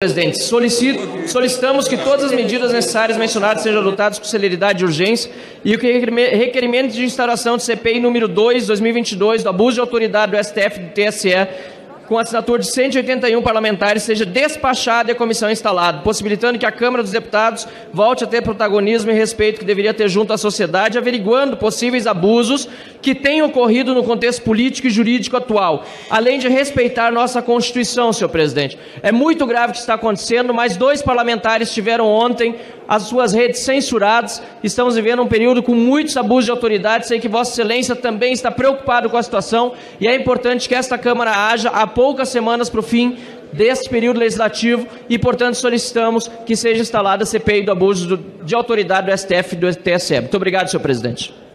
Presidente, solicito, solicitamos que todas as medidas necessárias mencionadas sejam adotadas com celeridade e urgência e o requerimento de instauração de CPI número 2, 2022, do abuso de autoridade do STF e do TSE com assinatura de 181 parlamentares, seja despachada a comissão instalada, possibilitando que a Câmara dos Deputados volte a ter protagonismo e respeito que deveria ter junto à sociedade, averiguando possíveis abusos que tenham ocorrido no contexto político e jurídico atual, além de respeitar nossa Constituição, senhor presidente. É muito grave o que está acontecendo, mas dois parlamentares tiveram ontem as suas redes censuradas. Estamos vivendo um período com muitos abusos de autoridade. Sei que Vossa Excelência também está preocupado com a situação e é importante que esta Câmara haja há poucas semanas para o fim deste período legislativo e, portanto, solicitamos que seja instalada a CPI do abuso de autoridade do STF e do TSE. Muito obrigado, senhor presidente.